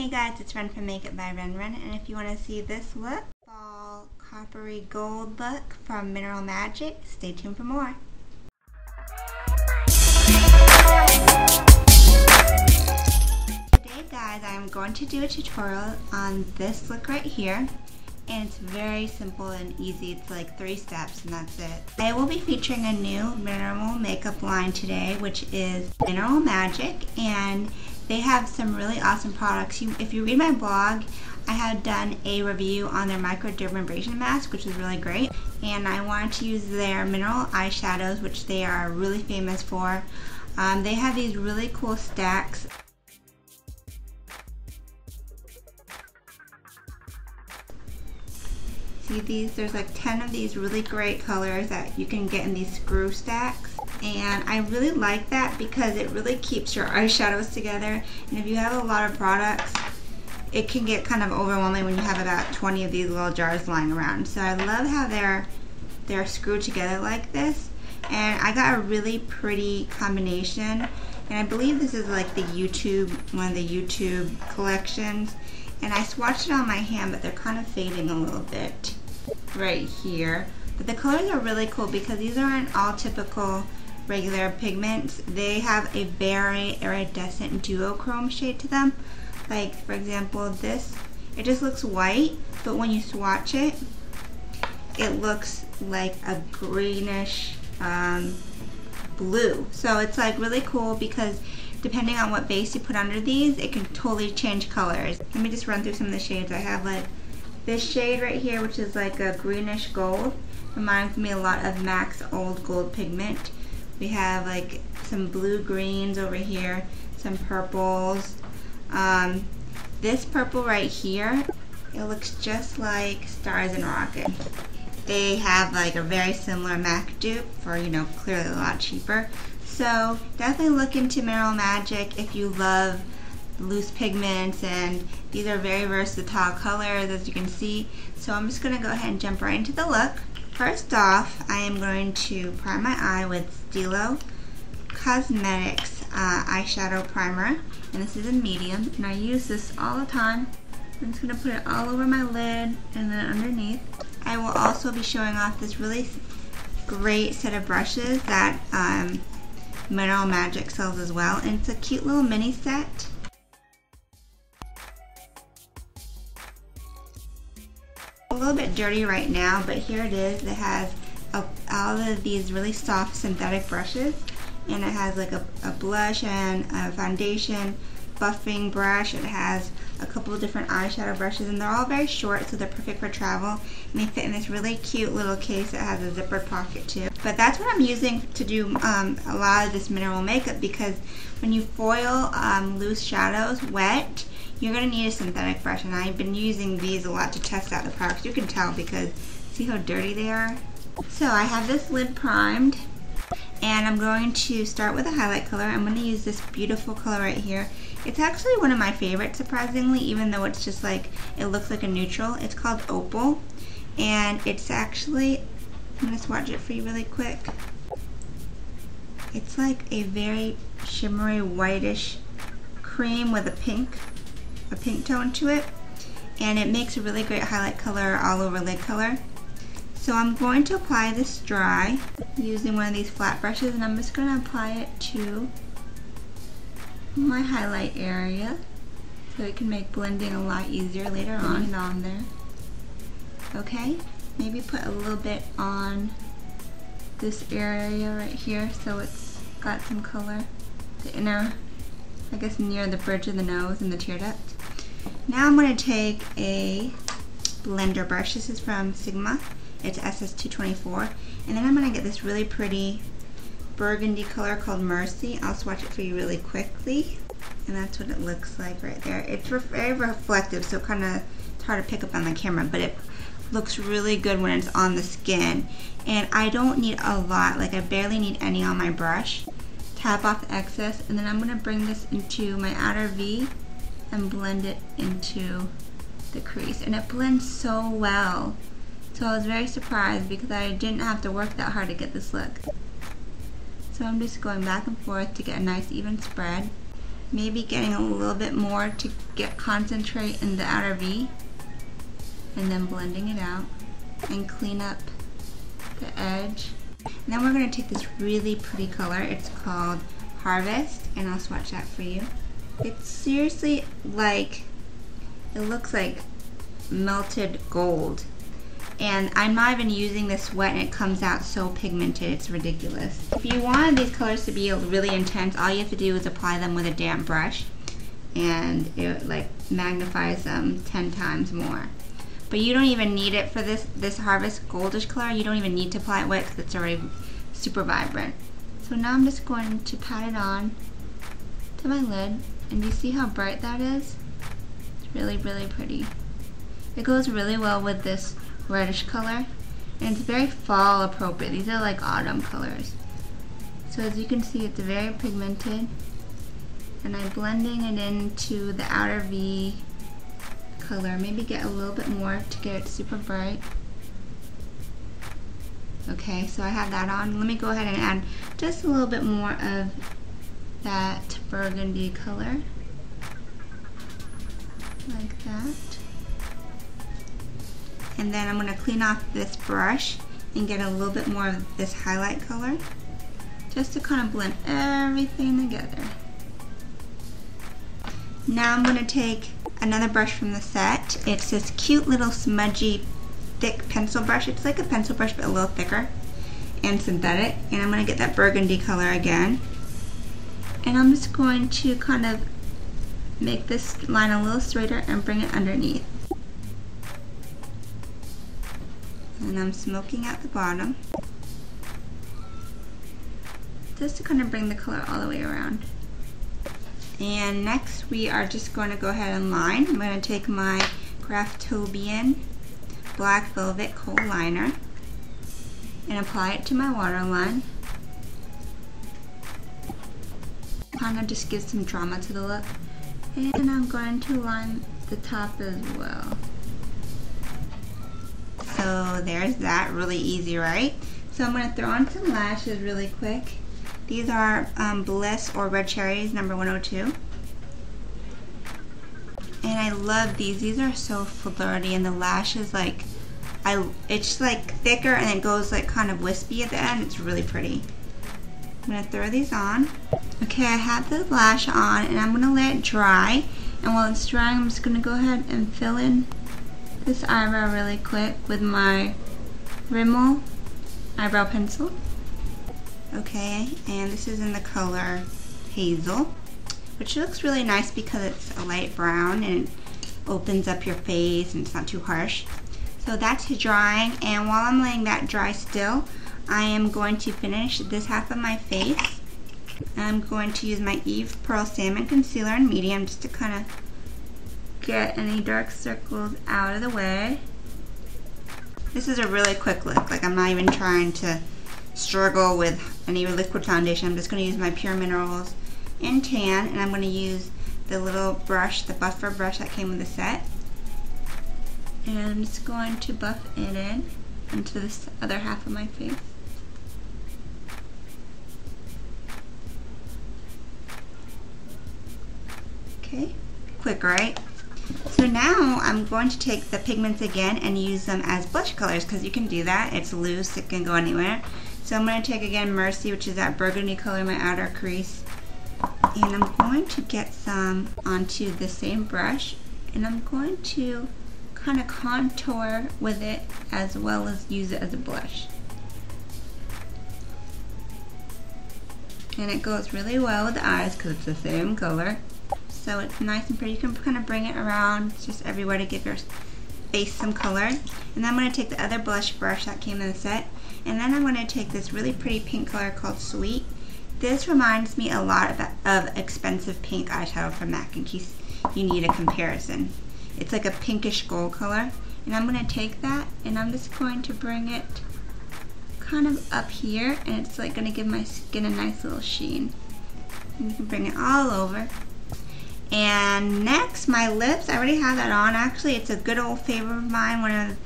Hey guys, it's Ren from Makeup by Ren Ren, and if you want to see this look, fall coppery gold look from Mineral Magic, stay tuned for more. Today guys, I'm going to do a tutorial on this look right here and it's very simple and easy. It's like three steps and that's it. I will be featuring a new mineral makeup line today, which is Mineral Magic, and they have some really awesome products. You, if you read my blog, I had done a review on their microdermabrasion mask, which was really great, and I wanted to use their mineral eyeshadows, which they are really famous for. Um, they have these really cool stacks see these? There's like 10 of these really great colors that you can get in these screw stacks. And I really like that because it really keeps your eyeshadows together. And if you have a lot of products, it can get kind of overwhelming when you have about 20 of these little jars lying around. So I love how they're, they're screwed together like this. And I got a really pretty combination. And I believe this is like the YouTube, one of the YouTube collections. And I swatched it on my hand, but they're kind of fading a little bit right here. But the colors are really cool because these aren't all typical regular pigments. They have a very iridescent duochrome shade to them. Like, for example, this, it just looks white, but when you swatch it, it looks like a greenish um, blue. So it's like really cool because depending on what base you put under these, it can totally change colors. Let me just run through some of the shades. I have like this shade right here, which is like a greenish gold, reminds me a lot of MAC's Old Gold Pigment. We have like some blue greens over here, some purples. Um, this purple right here, it looks just like Stars and Rockets. They have like a very similar MAC dupe for, you know, clearly a lot cheaper. So definitely look into Mineral Magic if you love loose pigments and these are very versatile colors as you can see. So I'm just going to go ahead and jump right into the look. First off, I am going to prime my eye with Stila Cosmetics uh, eyeshadow primer and this is in medium and I use this all the time. I'm just going to put it all over my lid and then underneath. I will also be showing off this really great set of brushes that um, Mineral Magic sells as well and it's a cute little mini set. A little bit dirty right now, but here it is. It has a, all of these really soft synthetic brushes, and it has like a, a blush and a foundation buffing brush. It has a couple of different eyeshadow brushes, and they're all very short, so they're perfect for travel. And they fit in this really cute little case that has a zippered pocket too. But that's what I'm using to do um, a lot of this mineral makeup because when you foil um, loose shadows wet, you're going to need a synthetic brush, and I've been using these a lot to test out the products. You can tell because see how dirty they are? So I have this lid primed, and I'm going to start with a highlight color. I'm going to use this beautiful color right here. It's actually one of my favorites, surprisingly, even though it's just like, it looks like a neutral. It's called Opal, and it's actually, I'm going to swatch it for you really quick. It's like a very shimmery whitish cream with a pink a pink tone to it and it makes a really great highlight color all over lid color. So I'm going to apply this dry using one of these flat brushes and I'm just going to apply it to my highlight area so it can make blending a lot easier later on mm-hmm. and on there. Okay, maybe put a little bit on this area right here so it's got some color. The inner, I guess near the bridge of the nose and the tear duct. Now I'm going to take a blender brush. This is from Sigma. It's SS224. And then I'm going to get this really pretty burgundy color called Mercy. I'll swatch it for you really quickly. And that's what it looks like right there. It's very reflective, so kind of it's hard to pick up on the camera, but it looks really good when it's on the skin. And I don't need a lot, like I barely need any on my brush. Tap off the excess, and then I'm going to bring this into my outer V and blend it into the crease and it blends so well so I was very surprised because I didn't have to work that hard to get this look so I'm just going back and forth to get a nice even spread maybe getting a little bit more to get concentrate in the outer V and then blending it out and clean up the edge. And then we're going to take this really pretty color. It's called Harvest and I'll swatch that for you. It's seriously like, it looks like melted gold. And I'm not even using this wet and it comes out so pigmented, it's ridiculous. If you want these colors to be really intense, all you have to do is apply them with a damp brush and it like magnifies them 10 times more. But you don't even need it for this, this Harvest Goldish color. You don't even need to apply it wet because it's already super vibrant. So now I'm just going to pat it on to my lid. And you see how bright that is? It's really, really pretty. It goes really well with this reddish color. And it's very fall appropriate. These are like autumn colors. So as you can see, it's very pigmented. And I'm blending it into the outer V color. Maybe get a little bit more to get it super bright. Okay, so I have that on. Let me go ahead and add just a little bit more of that burgundy color. Like that. And then I'm going to clean off this brush and get a little bit more of this highlight color. Just to kind of blend everything together. Now I'm going to take another brush from the set. It's this cute little smudgy thick pencil brush. It's like a pencil brush but a little thicker and synthetic. And I'm going to get that burgundy color again. And I'm just going to kind of make this line a little straighter and bring it underneath. And I'm smoking at the bottom. Just to kind of bring the color all the way around. And next we are just going to go ahead and line. I'm going to take my Graftobian Black Velvet Kohl Liner and apply it to my waterline. Kind of just gives some drama to the look. And I'm going to line the top as well. So there's that, really easy, right? So I'm going to throw on some lashes really quick. These are um, Bliss or Red Cherries number 102. And I love these. These are so flirty and the lashes like, I it's like thicker and it goes like kind of wispy at the end. It's really pretty. I'm to throw these on. Okay, I have the lash on and I'm to let it dry. And while it's drying, I'm just to go ahead and fill in this eyebrow really quick with my Rimmel eyebrow pencil. Okay, and this is in the color Hazel, which looks really nice because it's a light brown and it opens up your face and it's not too harsh. So that's drying, and while I'm letting that dry still, I am going to finish this half of my face. I'm going to use my Eve Pearl Salmon Concealer in medium just to kind of get any dark circles out of the way. This is a really quick look, like I'm not even trying to struggle with any liquid foundation. I'm just going to use my Pure Minerals in tan and I'm going to use the little brush, the buffer brush that came with the set. And I'm just going to buff it in into this other half of my face. Okay, quick, right? So now I'm going to take the pigments again and use them as blush colors because you can do that. It's loose, it can go anywhere. So I'm going to take again Mercy, which is that burgundy color in my outer crease. And I'm going to get some onto the same brush. And I'm going to kind of contour with it as well as use it as a blush. And it goes really well with the eyes because it's the same color. So it's nice and pretty. You can kind of bring it around just everywhere to give your face some color. And then I'm going to take the other blush brush that came in the set and then I'm going to take this really pretty pink color called Sweet. This reminds me a lot of, of expensive pink eyeshadow from MAC in case you need a comparison. It's like a pinkish gold color. And I'm going to take that and I'm just going to bring it kind of up here and it's like going to give my skin a nice little sheen. And you can bring it all over. And next, my lips. I already have that on. Actually, it's a good old favorite of mine. One of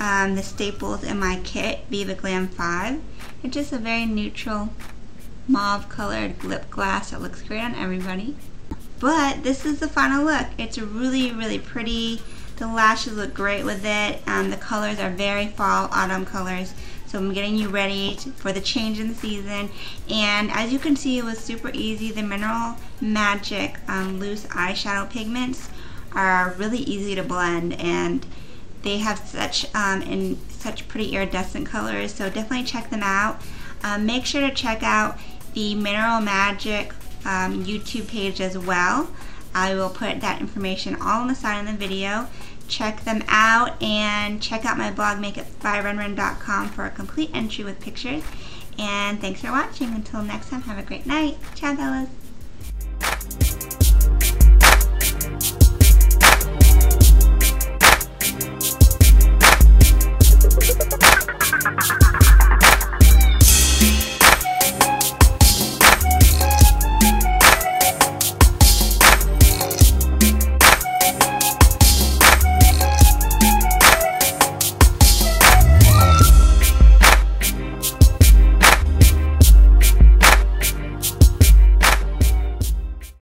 um, the staples in my kit, Viva Glam 5. It's just a very neutral mauve colored lip gloss that looks great on everybody. But this is the final look. It's really, really pretty. The lashes look great with it. Um, the colors are very fall autumn colors. So I'm getting you ready for the change in the season. And as you can see, it was super easy. The Mineral Magic um, loose eyeshadow pigments are really easy to blend and they have such um, in such pretty iridescent colors. So definitely check them out. Um, make sure to check out the Mineral Magic um, YouTube page as well. I will put that information all on the side of the video. Check them out and check out my blog makeupbyrenren.com for a complete entry with pictures. And thanks for watching. Until next time, have a great night. Ciao, Bellas.